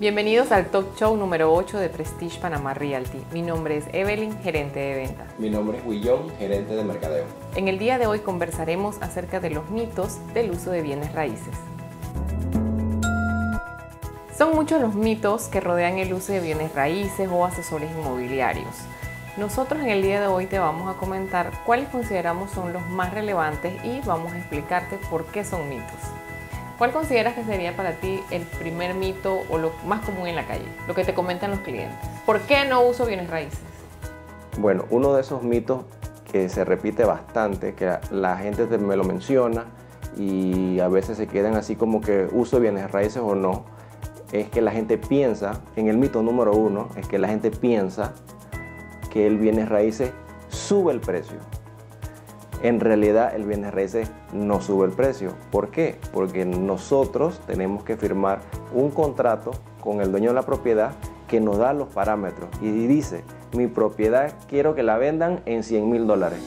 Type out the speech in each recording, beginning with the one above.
Bienvenidos al talk show número 8 de Prestige Panamá Realty. Mi nombre es Evelyn, gerente de venta. Mi nombre es Willón, gerente de mercadeo. En el día de hoy conversaremos acerca de los mitos del uso de bienes raíces. Son muchos los mitos que rodean el uso de bienes raíces o asesores inmobiliarios. Nosotros en el día de hoy te vamos a comentar cuáles consideramos son los más relevantes y vamos a explicarte por qué son mitos. ¿Cuál consideras que sería para ti el primer mito o lo más común en la calle? Lo que te comentan los clientes. ¿Por qué no uso bienes raíces? Bueno, uno de esos mitos que se repite bastante, que la gente me lo menciona y a veces se quedan así como que uso bienes raíces o no, es que la gente piensa, en el mito número uno, es que la gente piensa que el bienes raíces sube el precio en realidad el bienes raíces no sube el precio. ¿Por qué? Porque nosotros tenemos que firmar un contrato con el dueño de la propiedad que nos da los parámetros y dice, mi propiedad quiero que la vendan en 100 mil dólares.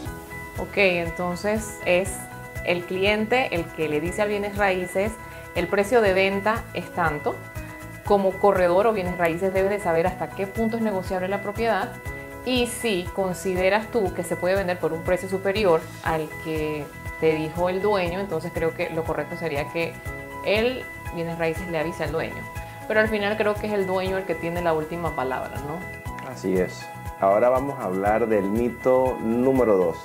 Ok, entonces es el cliente el que le dice a bienes raíces, el precio de venta es tanto. Como corredor o bienes raíces debes de saber hasta qué punto es negociable la propiedad y si consideras tú que se puede vender por un precio superior al que te dijo el dueño, entonces creo que lo correcto sería que él, bienes raíces, le avise al dueño. Pero al final creo que es el dueño el que tiene la última palabra, ¿no? Así es. Ahora vamos a hablar del mito número 2.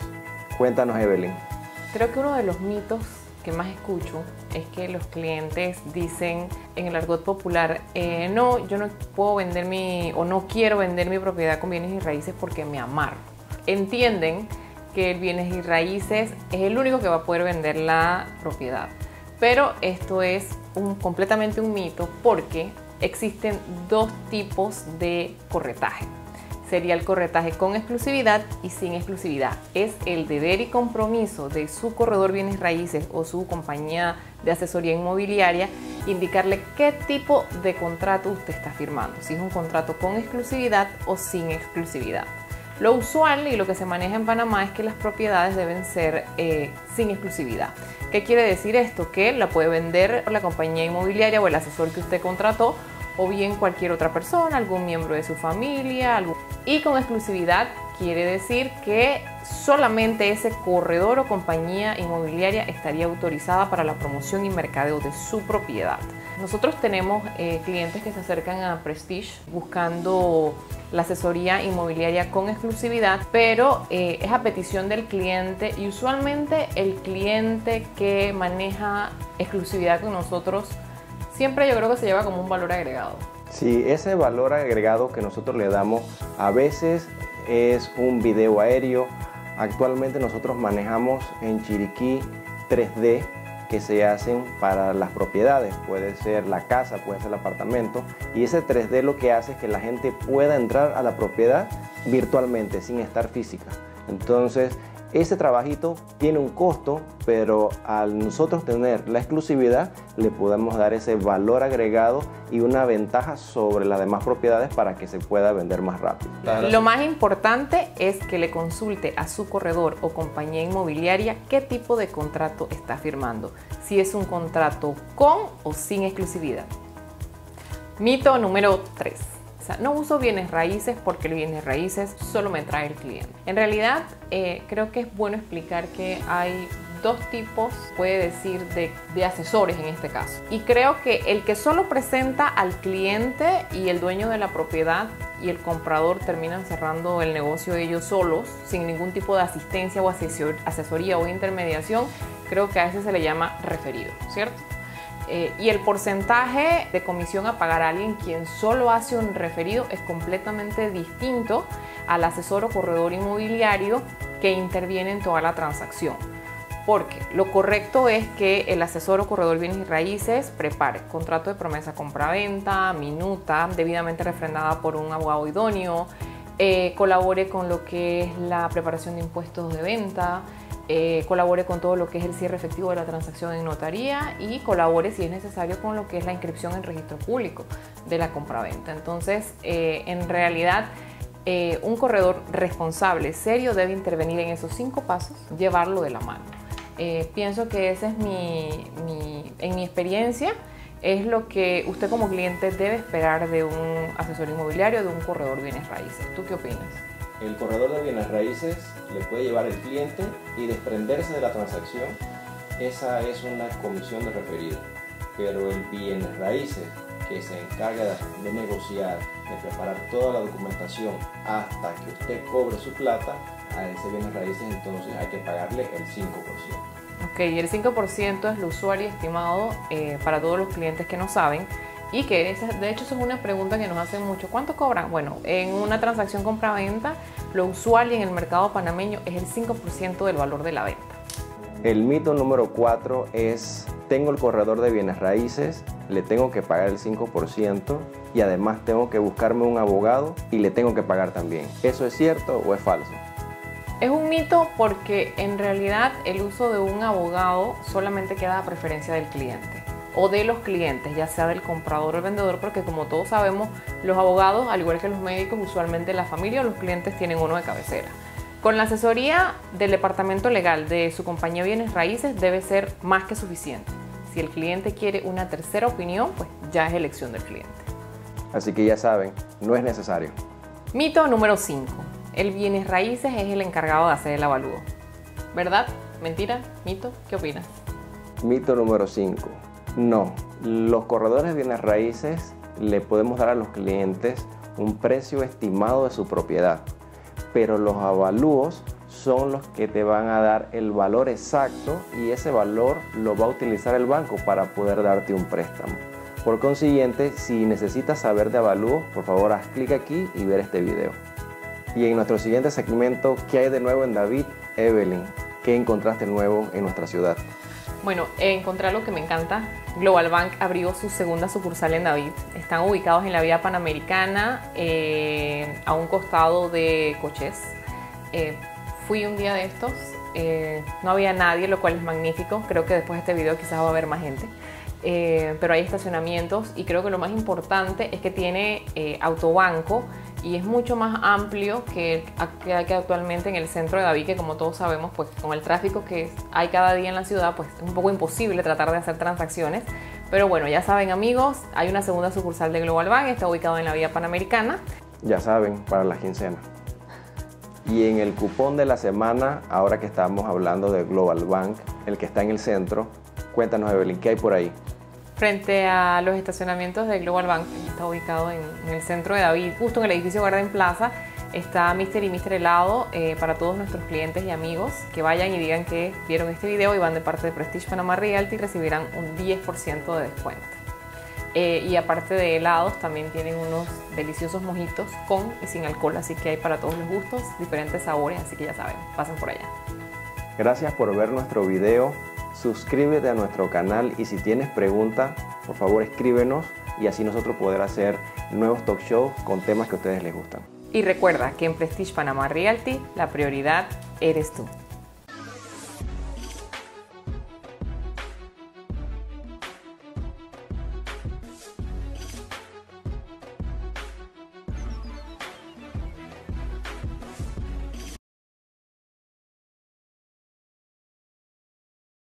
Cuéntanos, Evelyn. Creo que uno de los mitos más escucho es que los clientes dicen en el argot popular, eh, no, yo no puedo vender mi o no quiero vender mi propiedad con bienes y raíces porque me amarro. Entienden que el bienes y raíces es el único que va a poder vender la propiedad. Pero esto es un, completamente un mito porque existen dos tipos de corretaje sería el corretaje con exclusividad y sin exclusividad. Es el deber y compromiso de su corredor bienes raíces o su compañía de asesoría inmobiliaria indicarle qué tipo de contrato usted está firmando, si es un contrato con exclusividad o sin exclusividad. Lo usual y lo que se maneja en Panamá es que las propiedades deben ser eh, sin exclusividad. ¿Qué quiere decir esto? Que la puede vender la compañía inmobiliaria o el asesor que usted contrató o bien cualquier otra persona, algún miembro de su familia. Y con exclusividad quiere decir que solamente ese corredor o compañía inmobiliaria estaría autorizada para la promoción y mercadeo de su propiedad. Nosotros tenemos eh, clientes que se acercan a Prestige buscando la asesoría inmobiliaria con exclusividad, pero eh, es a petición del cliente y usualmente el cliente que maneja exclusividad con nosotros siempre yo creo que se lleva como un valor agregado. Sí, ese valor agregado que nosotros le damos a veces es un video aéreo. Actualmente nosotros manejamos en Chiriquí 3D que se hacen para las propiedades, puede ser la casa, puede ser el apartamento, y ese 3D lo que hace es que la gente pueda entrar a la propiedad virtualmente, sin estar física. Entonces, ese trabajito tiene un costo, pero al nosotros tener la exclusividad, le podemos dar ese valor agregado y una ventaja sobre las demás propiedades para que se pueda vender más rápido. Lo más importante es que le consulte a su corredor o compañía inmobiliaria qué tipo de contrato está firmando, si es un contrato con o sin exclusividad. Mito número 3 no uso bienes raíces porque el bienes raíces solo me trae el cliente. En realidad, eh, creo que es bueno explicar que hay dos tipos, puede decir, de, asesores en este caso. Y creo que el que solo presenta al cliente y el dueño de la propiedad y el comprador terminan cerrando el negocio ellos solos, sin ningún tipo de asistencia o asesoría o intermediación, creo que a ese se le llama referido, ¿cierto? Eh, y el porcentaje de comisión a pagar a alguien quien solo hace un referido es completamente distinto al asesor o corredor inmobiliario que interviene en toda la transacción. Porque lo correcto es que el asesor o corredor bienes y raíces prepare contrato de promesa compra-venta, minuta, debidamente refrendada por un abogado idóneo, eh, colabore con lo que es la preparación de impuestos de venta, eh, colabore con todo lo que es el cierre efectivo de la transacción en notaría y colabore si es necesario con lo que es la inscripción en registro público de la compraventa. Entonces, eh, en realidad, un corredor responsable, serio, debe intervenir en esos cinco pasos, llevarlo de la mano. pienso que esa es mi, en mi experiencia, es lo que usted como cliente debe esperar de un asesor inmobiliario, de un corredor bienes raíces. ¿Tú qué opinas? El corredor de bienes raíces le puede llevar el cliente y desprenderse de la transacción. Esa es una comisión de referido. Pero el bienes raíces que se encarga de negociar, de preparar toda la documentación hasta que usted cobre su plata, a ese bienes raíces entonces hay que pagarle el 5%. Ok, el 5% es el usuario estimado eh, para todos los clientes que no saben y que de hecho eso es una pregunta que nos hacen mucho. ¿Cuánto cobran? Bueno, en una transacción compra-venta, lo usual en el mercado panameño es el 5% del valor de la venta. El mito número 4 es, tengo el corredor de bienes raíces, le tengo que pagar el 5% y además tengo que buscarme un abogado y le tengo que pagar también. ¿Eso es cierto o es falso? Es un mito porque en realidad el uso de un abogado solamente queda a preferencia del cliente o de los clientes, ya sea del comprador o el vendedor, porque como todos sabemos, los abogados, al igual que los médicos, usualmente la familia o los clientes tienen uno de cabecera. Con la asesoría del departamento legal de su compañía bienes raíces debe ser más que suficiente. Si el cliente quiere una tercera opinión, pues ya es elección del cliente. Así que ya saben, no es necesario. Mito número 5 el bienes raíces es el encargado de hacer el avalúo. ¿Verdad? ¿Mentira? ¿Mito? ¿Qué opinas? Mito número 5. No, los corredores de bienes raíces le podemos dar a los clientes un precio estimado de su propiedad, pero los avalúos son los que te van a dar el valor exacto y ese valor lo va a utilizar el banco para poder darte un préstamo. Por consiguiente, si necesitas saber de avalúos, por favor haz clic aquí y ver este video. Y en nuestro siguiente segmento, ¿qué hay de nuevo en David? Evelyn, ¿qué encontraste nuevo en nuestra ciudad? Bueno, encontré lo que me encanta. Global Bank abrió su segunda sucursal en David. Están ubicados en la vía panamericana, eh, a un costado de Coches. Eh, fui un día de estos, eh, no había nadie, lo cual es magnífico. Creo que después de este video quizás va a haber más gente. pero hay estacionamientos y creo que lo más importante es que tiene autobanco y es mucho más amplio que, que, actualmente en el centro de David, que como todos sabemos, pues con el tráfico que hay cada día en la ciudad, pues es un poco imposible tratar de hacer transacciones. Pero bueno, ya saben amigos, hay una segunda sucursal de Global Bank, está ubicado en la vía panamericana. Ya saben, para la quincena. Y en el cupón de la semana, ahora que estamos hablando de Global Bank, el que está en el centro, cuéntanos Evelyn, ¿qué hay por ahí? Frente a los estacionamientos de Global Bank, está ubicado en, el centro de David, justo en el edificio Garden Plaza, está Mister y Mister Helado eh, para todos nuestros clientes y amigos que vayan y digan que vieron este video y van de parte de Prestige Panama Realty y recibirán un 10% de descuento. Eh, y aparte de helados, también tienen unos deliciosos mojitos con y sin alcohol, así que hay para todos los gustos, diferentes sabores, así que ya saben, pasen por allá. Gracias por ver nuestro video suscríbete a nuestro canal y si tienes preguntas, por favor escríbenos y así nosotros poder hacer nuevos talk shows con temas que a ustedes les gustan. Y recuerda que en Prestige Panama Realty la prioridad eres tú.